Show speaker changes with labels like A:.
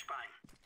A: Flashbang.